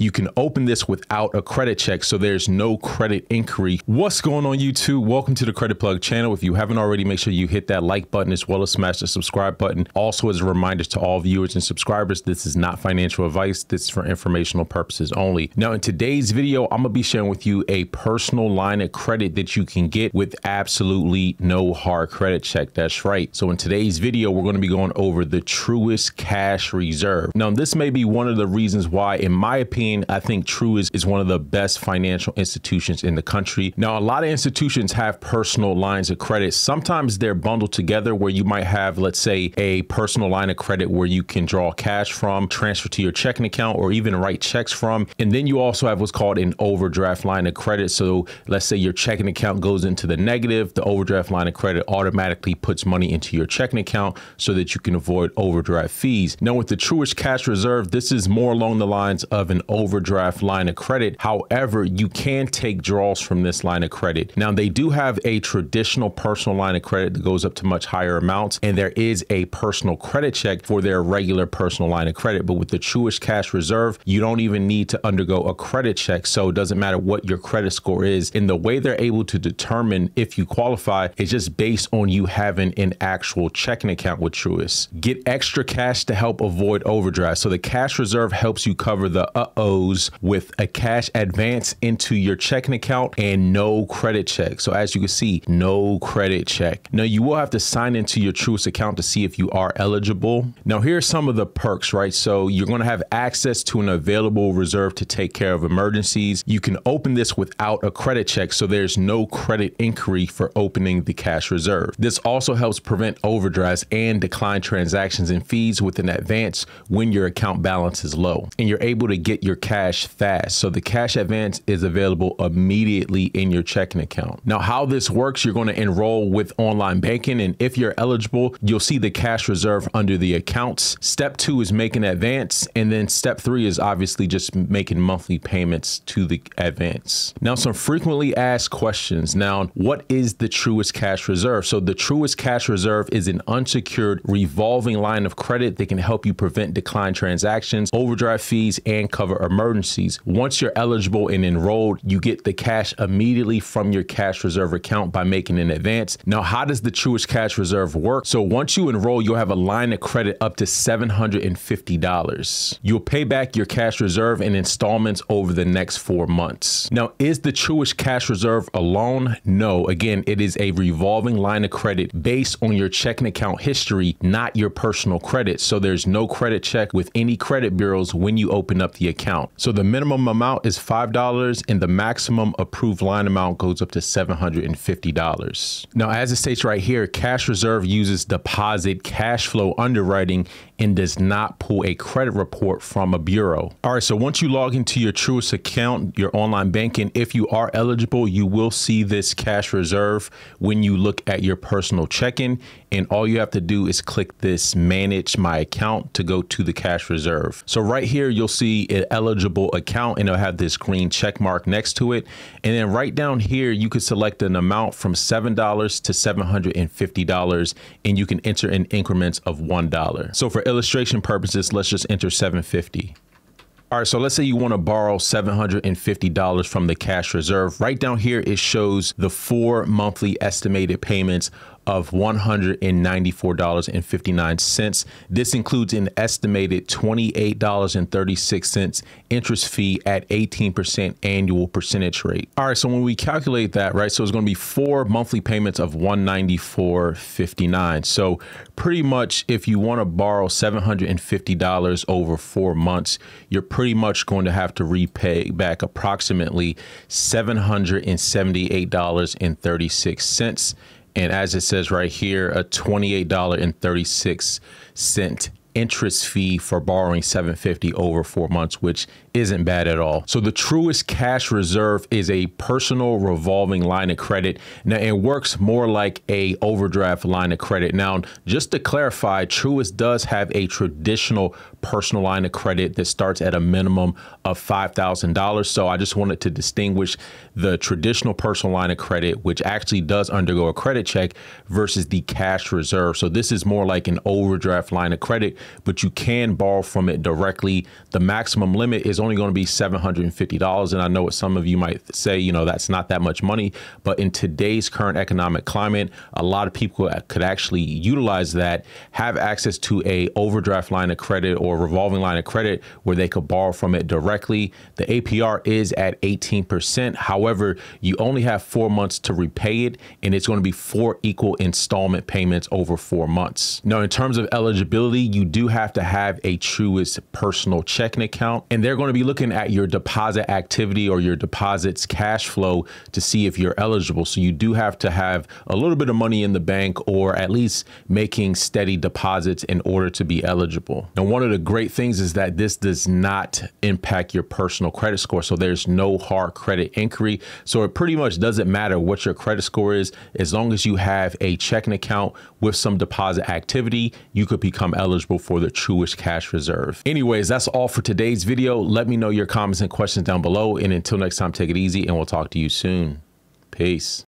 You can open this without a credit check, so there's no credit inquiry. What's going on YouTube? Welcome to the Credit Plug channel. If you haven't already, make sure you hit that like button as well as smash the subscribe button. Also, as a reminder to all viewers and subscribers, this is not financial advice. This is for informational purposes only. Now, in today's video, I'm gonna be sharing with you a personal line of credit that you can get with absolutely no hard credit check. That's right. So in today's video, we're gonna be going over the Truist Cash Reserve. Now, this may be one of the reasons why, in my opinion, I think Truist is one of the best financial institutions in the country. Now, a lot of institutions have personal lines of credit. Sometimes they're bundled together where you might have, let's say, a personal line of credit where you can draw cash from, transfer to your checking account, or even write checks from. And then you also have what's called an overdraft line of credit. So let's say your checking account goes into the negative, the overdraft line of credit automatically puts money into your checking account so that you can avoid overdraft fees. Now, with the Truist Cash Reserve, this is more along the lines of an overdraft line of credit. However, you can take draws from this line of credit. Now, they do have a traditional personal line of credit that goes up to much higher amounts, and there is a personal credit check for their regular personal line of credit. But with the Truist Cash Reserve, you don't even need to undergo a credit check. So it doesn't matter what your credit score is. And the way they're able to determine if you qualify is just based on you having an actual checking account with Truist. Get extra cash to help avoid overdraft. So the cash reserve helps you cover the with a cash advance into your checking account and no credit check. So as you can see, no credit check. Now you will have to sign into your Truist account to see if you are eligible. Now here are some of the perks, right? So you're going to have access to an available reserve to take care of emergencies. You can open this without a credit check, so there's no credit inquiry for opening the cash reserve. This also helps prevent overdrafts and decline transactions and fees with an advance when your account balance is low. And you're able to get your cash fast. So the cash advance is available immediately in your checking account. Now, how this works, you're going to enroll with online banking. And if you're eligible, you'll see the cash reserve under the accounts. Step two is making advance. And then step three is obviously just making monthly payments to the advance. Now, some frequently asked questions. Now, what is the Truist Cash Reserve? So the Truist Cash Reserve is an unsecured revolving line of credit that can help you prevent decline transactions, overdraft fees, and cover emergencies. Once you're eligible and enrolled, you get the cash immediately from your cash reserve account by making an advance. Now, how does the Truist Cash Reserve work? So once you enroll, you'll have a line of credit up to $750. You'll pay back your cash reserve in installments over the next four months. Now, is the Truist Cash Reserve a loan? No. Again, it is a revolving line of credit based on your checking account history, not your personal credit. So there's no credit check with any credit bureaus when you open up the account account. So the minimum amount is $5 and the maximum approved line amount goes up to $750. Now, as it states right here, cash reserve uses deposit cash flow underwriting and does not pull a credit report from a bureau. All right, so once you log into your Truist account, your online banking, if you are eligible, you will see this cash reserve when you look at your personal checking. And all you have to do is click this manage my account to go to the cash reserve. So right here, you'll see an eligible account and it'll have this green check mark next to it. And then right down here, you could select an amount from $7 to $750 and you can enter in increments of $1. So for illustration purposes, let's just enter 750. All right, so let's say you want to borrow $750 from the cash reserve. Right down here, it shows the four monthly estimated payments of $194.59. This includes an estimated $28.36 interest fee at 18% annual percentage rate. All right, so when we calculate that, right, so it's going to be four monthly payments of $194.59. So pretty much if you want to borrow $750 over four months, you're pretty much going to have to repay back approximately $778.36 and as it says right here, a $28.36 interest fee for borrowing 750 over four months, which isn't bad at all. So the Truist Cash Reserve is a personal revolving line of credit. Now it works more like a overdraft line of credit. Now, just to clarify, Truist does have a traditional personal line of credit that starts at a minimum of $5,000. So I just wanted to distinguish the traditional personal line of credit, which actually does undergo a credit check versus the cash reserve. So this is more like an overdraft line of credit, but you can borrow from it directly. The maximum limit is only going to be $750. And I know what some of you might say, you know, that's not that much money. But in today's current economic climate, a lot of people could actually utilize that, have access to a overdraft line of credit or revolving line of credit where they could borrow from it directly. The APR is at 18%. However, you only have four months to repay it, and it's going to be four equal installment payments over four months. Now, in terms of eligibility, you do have to have a Truist personal checking account, and they're going to be looking at your deposit activity or your deposits cash flow to see if you're eligible. So you do have to have a little bit of money in the bank or at least making steady deposits in order to be eligible. Now, one of the great things is that this does not impact your personal credit score. So there's no hard credit inquiry. So it pretty much doesn't matter what your credit score is. As long as you have a checking account with some deposit activity, you could become eligible for the Truist Cash Reserve. Anyways, that's all for today's video. Let me know your comments and questions down below. And until next time, take it easy and we'll talk to you soon. Peace.